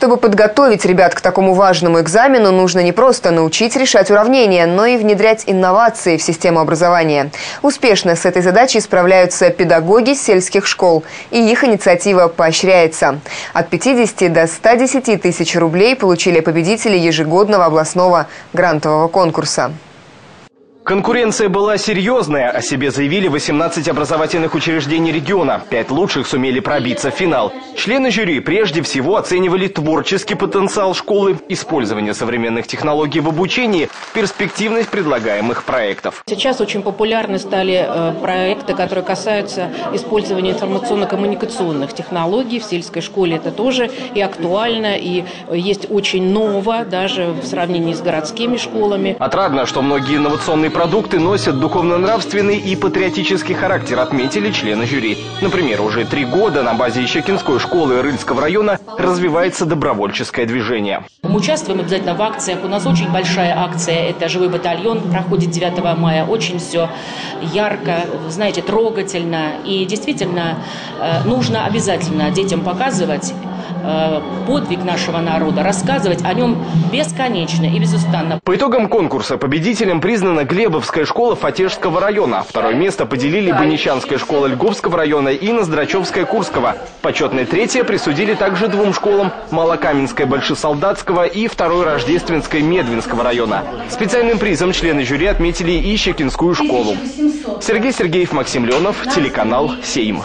Чтобы подготовить ребят к такому важному экзамену, нужно не просто научить решать уравнения, но и внедрять инновации в систему образования. Успешно с этой задачей справляются педагоги сельских школ, и их инициатива поощряется. От 50 до 110 тысяч рублей получили победители ежегодного областного грантового конкурса. Конкуренция была серьезная, о себе заявили 18 образовательных учреждений региона. Пять лучших сумели пробиться в финал. Члены жюри прежде всего оценивали творческий потенциал школы, использование современных технологий в обучении, перспективность предлагаемых проектов. Сейчас очень популярны стали э, проекты, которые касаются использования информационно-коммуникационных технологий. В сельской школе это тоже и актуально, и есть очень ново, даже в сравнении с городскими школами. Отрадно, что многие инновационные продукты носят духовно-нравственный и патриотический характер, отметили члены жюри. Например, уже три года на базе Ищекинской школы Рыльского района развивается добровольческое движение. Мы участвуем обязательно в акциях. У нас очень большая акция. Это «Живой батальон». Проходит 9 мая. Очень все ярко, знаете, трогательно. И действительно э, нужно обязательно детям показывать подвиг нашего народа, рассказывать о нем бесконечно и безустанно. По итогам конкурса победителем признана Глебовская школа Фатежского района. Второе место поделили Баничанская школа Льговского района и Ноздрачевская Курского. Почетное третье присудили также двум школам Малокаменская Большесолдатского и второй Рождественской Медвинского района. Специальным призом члены жюри отметили и Щекинскую школу. Сергей Сергеев, Максим Ленов, телеканал «Сейм».